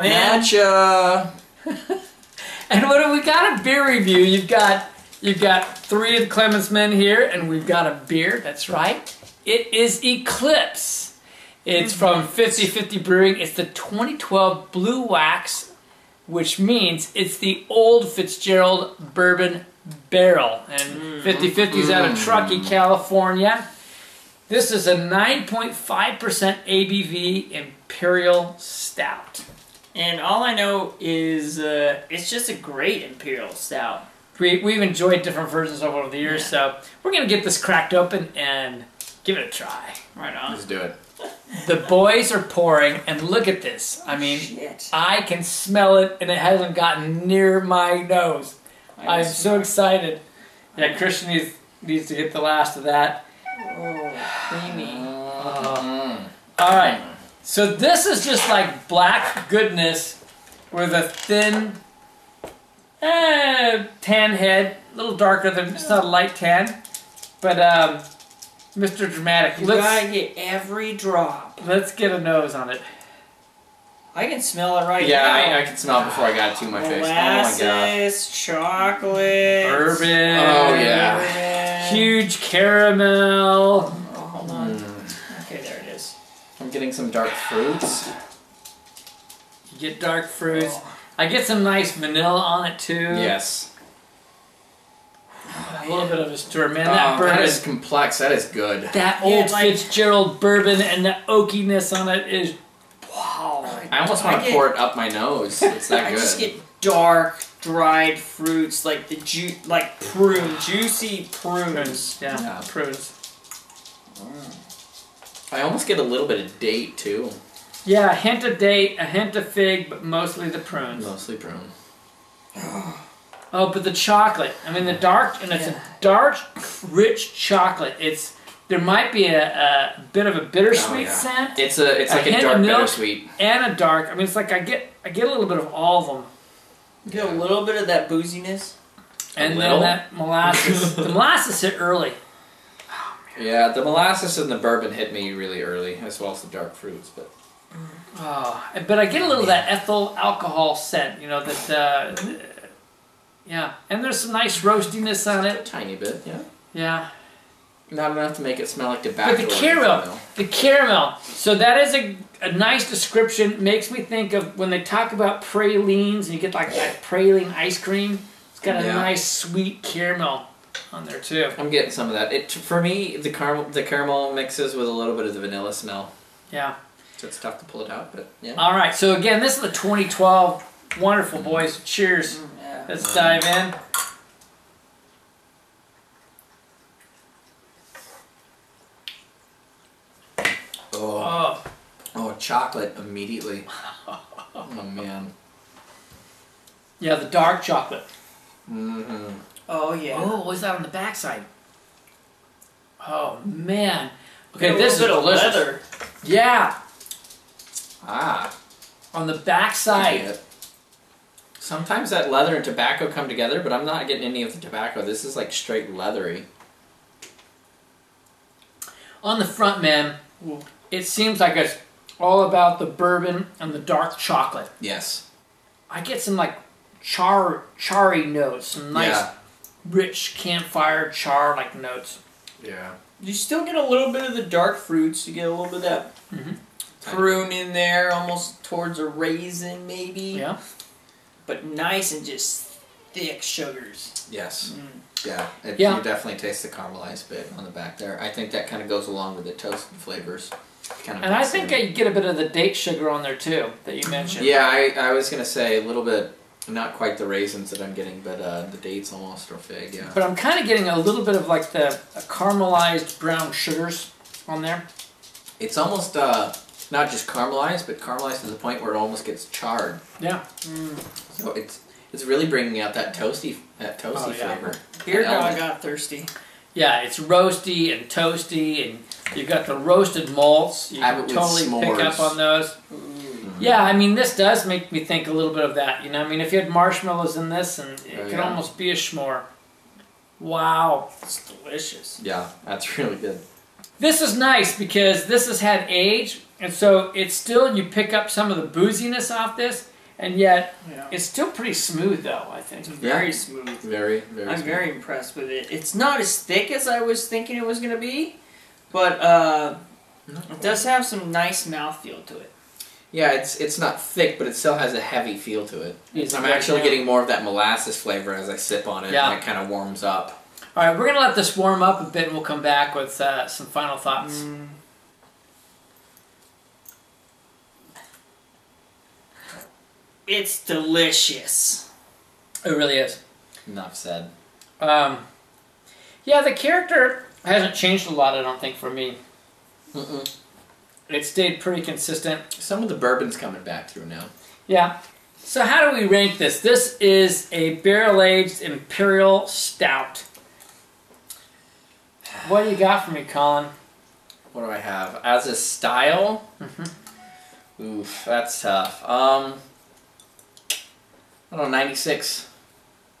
in. Matcha. And what have we got a beer review? You've got you've got three of the Clements men here, and we've got a beer. That's right. It is Eclipse. It's from mm-hmm. 5050 Brewing. It's the 2012 Blue Wax, which means it's the old Fitzgerald Bourbon Barrel. And mm-hmm. 5050 is out of Truckee, mm-hmm. California. This is a 9.5% ABV Imperial Stout. And all I know is uh, it's just a great imperial stout. We, we've enjoyed different versions over the years, Yeah. so we're going to get this cracked open and give it a try. Right on. Let's do it. The boys are pouring, and look at this. I mean, Shit. I can smell it, and it hasn't gotten near my nose. I'm so excited. Yeah, Christian needs, needs to get the last of that. Oh, creamy. Mm. All right, so this is just like black goodness with a thin eh, tan head, a little darker than it's not a light tan, but um, Mr. Dramatic. You let's gotta get every drop. let's get a nose on it. I can smell it right Yeah, now. I, I can smell it before I got it to my face. Oh my god. Molasses, chocolate, Bourbon. Oh, yeah. bourbon. Huge caramel. Oh, hold on. Mm. Okay, there it is. I'm getting some dark fruits. You get dark fruits. Oh. I get some nice vanilla on it too. Yes. A little bit of a stir, man. Oh, That bourbon. that is complex. That is good. that Yeah, old like- Fitzgerald bourbon and the oakiness on it is wow. I almost want to pour it up my nose. It's that I good. just get dark, dried fruits like the ju- like prune, juicy prunes. Prunes. Yeah, Yeah. prunes. Mm. I almost get a little bit of date too. Yeah, a hint of date, a hint of fig, but mostly the prunes. Mostly prune. Oh, but the chocolate. I mean, the dark, and it's Yeah. a dark, rich chocolate. It's there might be a, a bit of a bittersweet Oh, yeah. scent It's a it's A like a hint of dark milk. bittersweet. and a dark. I mean, it's like I get I get a little bit of all of them, Get a little bit of that booziness. and little? then that molasses. the molasses hit early. Yeah, the molasses and the bourbon hit me really early, as well as the dark fruits. But Oh, but I get a little of that ethyl alcohol scent. You know that. Uh, yeah, and there's some nice roastiness on it. a tiny bit, yeah. Yeah. Not enough to make it smell like tobacco. But the caramel, the caramel. So that is a, a nice description. Makes me think of when they talk about pralines and you get like that praline ice cream. It's got a Yeah. nice sweet caramel on there too. I'm getting some of that. It for me, the caramel the caramel mixes with a little bit of the vanilla smell, Yeah. so it's tough to pull it out. But yeah. All right. So again, this is the 2012. Wonderful boys. Cheers. Yeah. Let's dive in. Oh, Oh, oh, chocolate immediately. oh man. yeah, the dark chocolate. hmm Oh yeah. Oh, what's that on the backside? Oh man. Okay, this is little bit of delicious. leather. Yeah, Ah, on the I backside. Sometimes that leather and tobacco come together, but I'm not getting any of the tobacco. This is like straight leathery. On the front, man, it seems like it's all about the bourbon and the dark chocolate. Yes. I get some like char, charry notes, some nice, Yeah. Rich campfire char like notes. Yeah. You still get a little bit of the dark fruits. You get a little bit of that Mhm. prune in there, almost towards a raisin maybe. Yeah. But nice and just thick sugars. Yes. Mm. Yeah. It, Yeah. You definitely taste the caramelized bit on the back there. I think that kind of goes along with the toast flavors. Kind of And I think them. I get a bit of the date sugar on there too that you mentioned. Yeah, I, I was gonna say a little bit, not quite the raisins that I'm getting, but uh, the dates almost or fig. Yeah. But I'm kind of getting a little bit of like the uh, caramelized brown sugars on there. It's almost uh, not just caramelized, but caramelized to the point where it almost gets charred. Yeah. So it's it's really bringing out that toasty that toasty Oh, yeah. flavor. Here That dog element. got thirsty. Yeah, it's roasty and toasty, and you've got the roasted malts. You Have can it with totally pick up on those. Mhm. Yeah, I mean, this does make me think a little bit of that. You know, I mean, if you had marshmallows in this, and it Oh, could yeah. almost be a s'more. Wow. It's delicious. Yeah, that's really good. This is nice because this has had age, and so it's still you pick up some of the booziness off this, and yet Yeah. it's still pretty smooth though. I think. It's very smooth. Very, very. I'm smooth. very impressed with it. It's not as thick as I was thinking it was gonna be, but uh, it does have some nice mouthfeel to it. Yeah, it's it's not thick, but it still has a heavy feel to it. It's I'm actually good. getting more of that molasses flavor as I sip on it, Yeah. and it kind of warms up. All right, we're gonna let this warm up a bit, and we'll come back with uh, some final thoughts. Mm. It's delicious. It really is. Enough said. Um, yeah, the character hasn't changed a lot. I don't think for me. Mm-mm. It stayed pretty consistent. Some of the bourbon's coming back through now. Yeah. So how do we rank this? This is a barrel-aged imperial stout. What do you got for me, Colin? What do I have as a style? Mhm. Oof, that's tough. Um, I don't know, ninety six.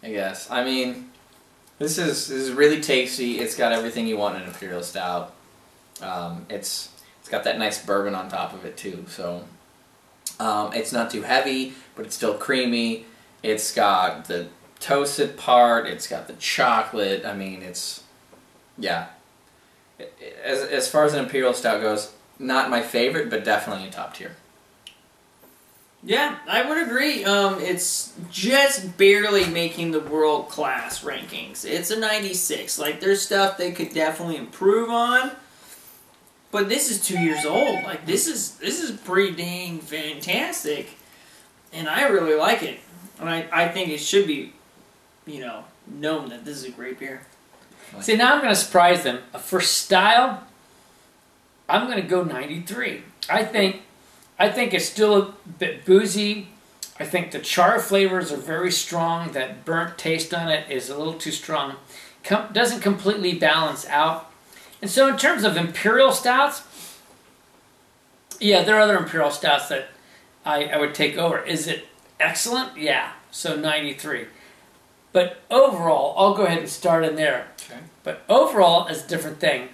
I guess. I mean, this is this is really tasty. It's got everything you want in an imperial stout. Um, it's it's got that nice bourbon on top of it too. So um, it's not too heavy, but it's still creamy. It's got the toasted part. It's got the chocolate. I mean, it's yeah. As as far as an imperial stout goes, not my favorite, but definitely in top tier. Yeah, I would agree. Um, it's just barely making the world class rankings. It's a 96. Like, there's stuff they could definitely improve on. But this is two years old. Like, this is this is pretty dang fantastic, and I really like it. And I, I think it should be, you know, known that this is a great beer. See, now I'm going to surprise them. For style, I'm going to go 93. I think, I think it's still a bit boozy. I think the char flavors are very strong. That burnt taste on it is a little too strong. Com- doesn't completely balance out. And so, in terms of imperial stouts, yeah, there are other imperial stouts that I, I would take over. Is it excellent? Yeah. So 93. But overall, I'll go ahead and start in there. Okay. But overall, it's a different thing.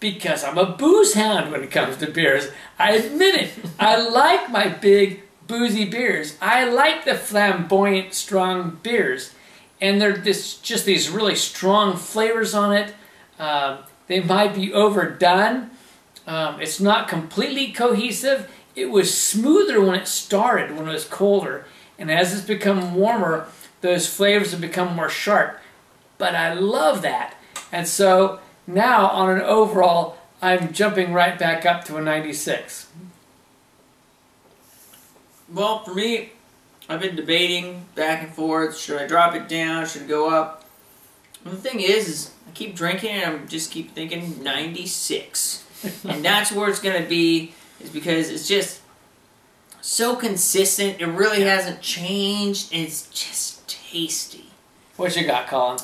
Because I'm a booze hound when it comes to beers. I admit it. I like my big boozy beers. I like the flamboyant, strong beers. And they're this, just these really strong flavors on it. Um, they might be overdone. Um, it's not completely cohesive. It was smoother when it started, when it was colder. And as it's become warmer, those flavors have become more sharp but I love that. And so now on an overall, I'm jumping right back up to a 96. Well, for me, I've been debating back and forth. Should I drop it down? Should it go up? And the thing is, is I keep drinking and I just keep thinking 96. and that's where it's going to be, is because it's just so consistent. It really hasn't changed. And it's just tasty. What you got, Colin?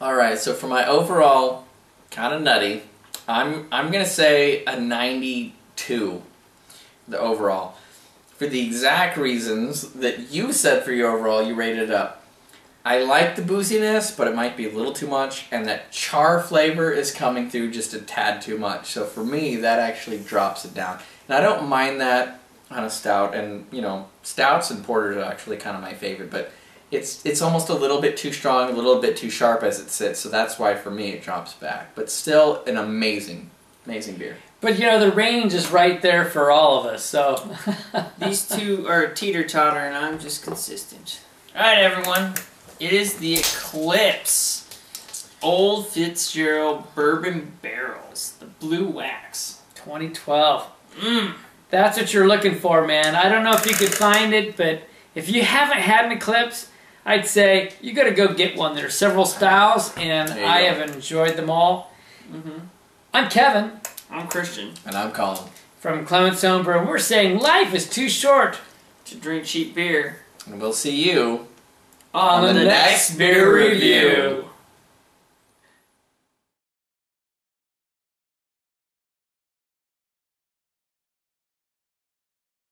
All right, so for my overall, kind of nutty, I'm I'm gonna say a 92. The overall, for the exact reasons that you said for your overall, you rated it up. I like the booziness, but it might be a little too much, and that char flavor is coming through just a tad too much. So for me, that actually drops it down, and I don't mind that on a stout. And you know, stouts and porters are actually kind of my favorite, but it's it's almost a little bit too strong, a little bit too sharp as it sits. So that's why for me it drops back. But still an amazing, amazing beer. But you know, the range is right there for all of us, so. These two are teeter totter, and I'm just consistent. All right, everyone. It is the Eclipse Old Fitzgerald Bourbon Barrels, the Blue Wax. 2012. Mmm. That's what you're looking for, man. I don't know if you could find it, but if you haven't had an Eclipse, I'd say you got to go get one. There are several styles, and I go. have enjoyed them all. Mm-hmm. I'm Kevin I'm Christian. And I'm Colin. from Clements Homebrew, and we're saying life is too short. To drink cheap beer. And we'll see you On, the, next beer review.